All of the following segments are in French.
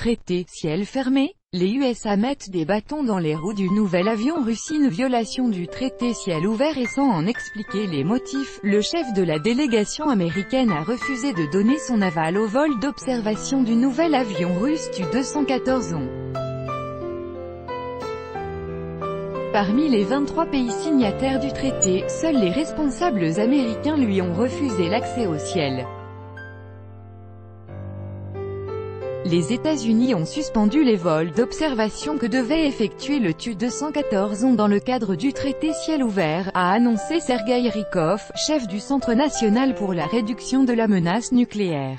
Traité ciel fermé Les USA mettent des bâtons dans les roues du nouvel avion russe une violation du traité ciel ouvert et sans en expliquer les motifs, le chef de la délégation américaine a refusé de donner son aval au vol d'observation du nouvel avion russe Tu-214 Parmi les 23 pays signataires du traité, seuls les responsables américains lui ont refusé l'accès au ciel. Les États-Unis ont suspendu les vols d'observation que devait effectuer le Tu-214 dans le cadre du traité ciel ouvert, a annoncé Sergei Rikov, chef du Centre national pour la réduction de la menace nucléaire.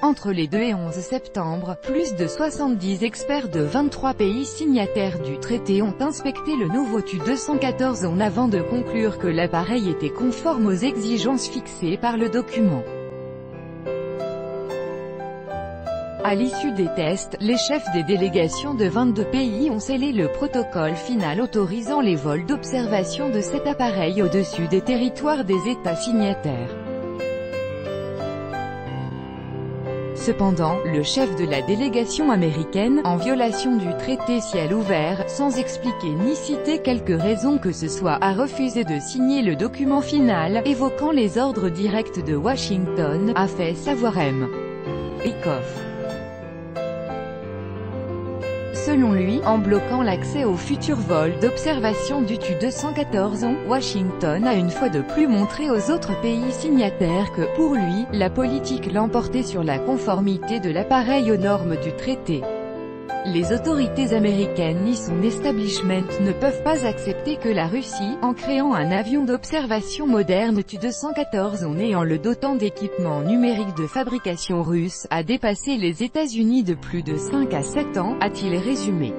Entre les 2 et 11 septembre, plus de 70 experts de 23 pays signataires du traité ont inspecté le nouveau Tu-214 en avant de conclure que l'appareil était conforme aux exigences fixées par le document. À l'issue des tests, les chefs des délégations de 22 pays ont scellé le protocole final autorisant les vols d'observation de cet appareil au-dessus des territoires des États signataires. Cependant, le chef de la délégation américaine, en violation du traité ciel ouvert, sans expliquer ni citer quelques raisons que ce soit, a refusé de signer le document final, évoquant les ordres directs de Washington, a fait savoir M. Rikoff. Selon lui, en bloquant l'accès aux futurs vols d'observation du Tu-214, Washington a une fois de plus montré aux autres pays signataires que, pour lui, la politique l'emportait sur la conformité de l'appareil aux normes du traité. Les autorités américaines ni son establishment ne peuvent pas accepter que la Russie, en créant un avion d'observation moderne Tu-214 en ayant le dotant d'équipements numériques de fabrication russe, a dépassé les États-Unis de plus de 5 à 7 ans, a-t-il résumé.